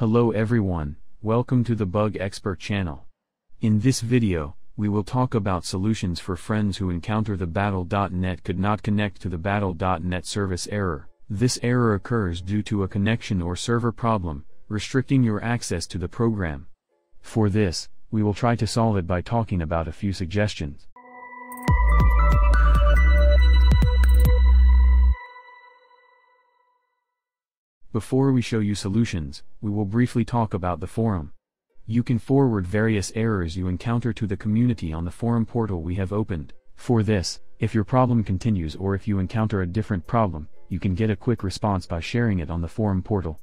Hello everyone, welcome to the Bug Expert channel. In this video, we will talk about solutions for friends who encounter the Battle.net could not connect to the Battle.net service error. This error occurs due to a connection or server problem, restricting your access to the program. For this, we will try to solve it by talking about a few suggestions. Before we show you solutions, we will briefly talk about the forum. You can forward various errors you encounter to the community on the forum portal we have opened. For this, if your problem continues or if you encounter a different problem, you can get a quick response by sharing it on the forum portal.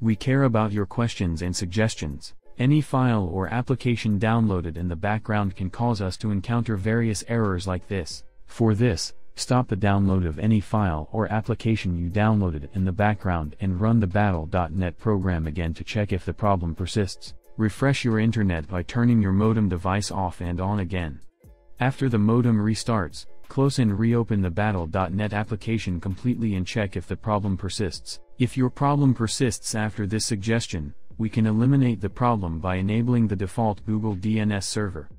We care about your questions and suggestions. Any file or application downloaded in the background can cause us to encounter various errors like this. For this, Stop the download of any file or application you downloaded in the background and run the Battle.net program again to check if the problem persists. Refresh your internet by turning your modem device off and on again. After the modem restarts, close and reopen the Battle.net application completely and check if the problem persists. If your problem persists after this suggestion, we can eliminate the problem by enabling the default Google DNS server.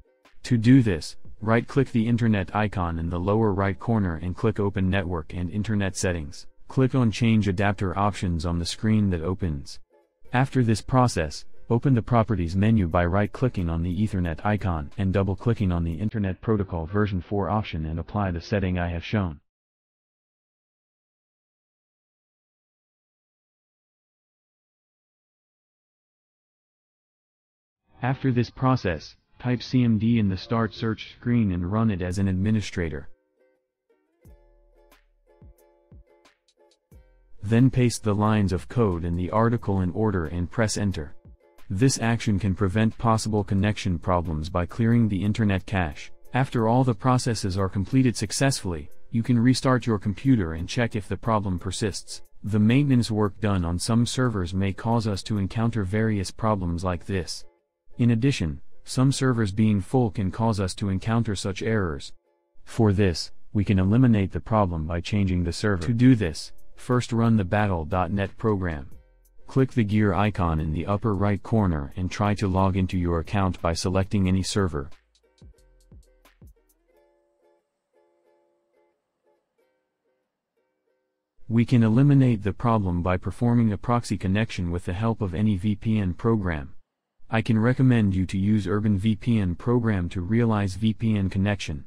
To do this, Right-click the Internet icon in the lower right corner and click Open Network and Internet Settings. Click on Change Adapter Options on the screen that opens. After this process, open the Properties menu by right-clicking on the Ethernet icon and double-clicking on the Internet Protocol version 4 option and apply the setting I have shown. After this process, Type CMD in the Start search screen and run it as an administrator. Then paste the lines of code in the article in order and press enter. This action can prevent possible connection problems by clearing the internet cache. After all the processes are completed successfully, you can restart your computer and check if the problem persists. The maintenance work done on some servers may cause us to encounter various problems like this. In addition, some servers being full can cause us to encounter such errors. For this, we can eliminate the problem by changing the server. To do this, first run the Battle.net program. Click the gear icon in the upper right corner and try to log into your account by selecting any server. We can eliminate the problem by performing a proxy connection with the help of any VPN program. I can recommend you to use Urban VPN program to realize VPN connection.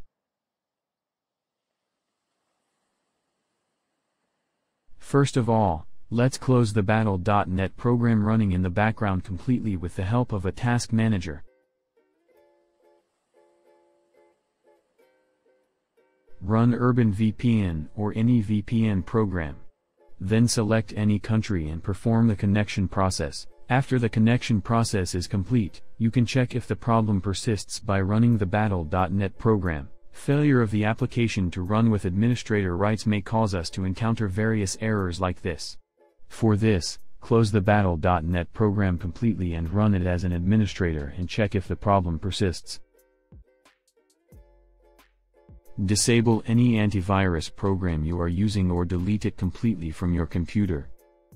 First of all, let's close the Battle.net program running in the background completely with the help of a task manager. Run Urban VPN or any VPN program. Then select any country and perform the connection process. After the connection process is complete, you can check if the problem persists by running the Battle.net program. Failure of the application to run with administrator rights may cause us to encounter various errors like this. For this, close the Battle.net program completely and run it as an administrator and check if the problem persists. Disable any antivirus program you are using or delete it completely from your computer.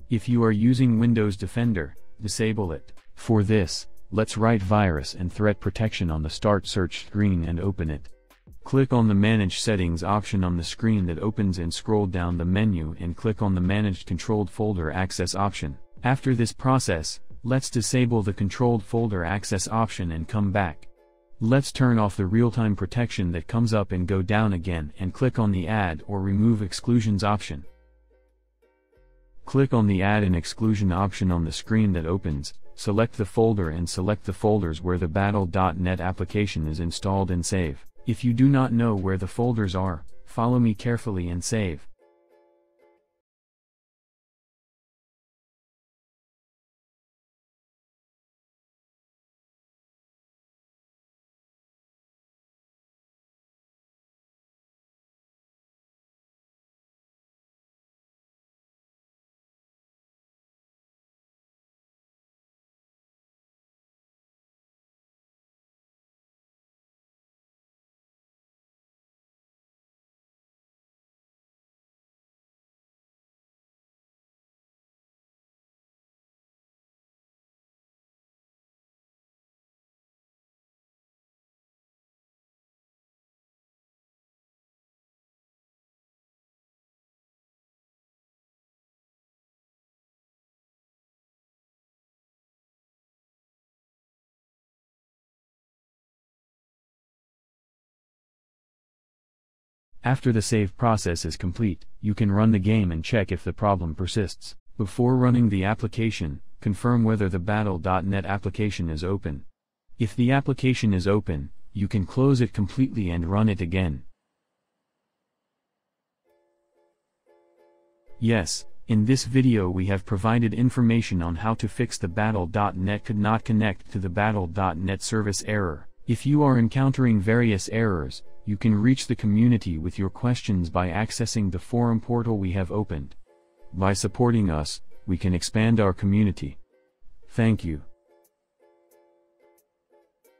If you are using Windows Defender, disable it. For this, let's write virus and threat protection on the start search screen and open it. Click on the Manage Settings option on the screen that opens and scroll down the menu and click on the Managed Controlled Folder Access option. After this process, let's disable the Controlled Folder Access option and come back. Let's turn off the real-time protection that comes up and go down again and click on the Add or Remove Exclusions option. Click on the Add an Exclusion option on the screen that opens, select the folder and select the folders where the Battle.net application is installed and save. If you do not know where the folders are, follow me carefully and save. After the save process is complete, you can run the game and check if the problem persists. Before running the application, confirm whether the Battle.net application is open. If the application is open, you can close it completely and run it again. Yes, in this video we have provided information on how to fix the Battle.net could not connect to the Battle.net service error. If you are encountering various errors, you can reach the community with your questions by accessing the forum portal we have opened. By supporting us, we can expand our community. Thank you.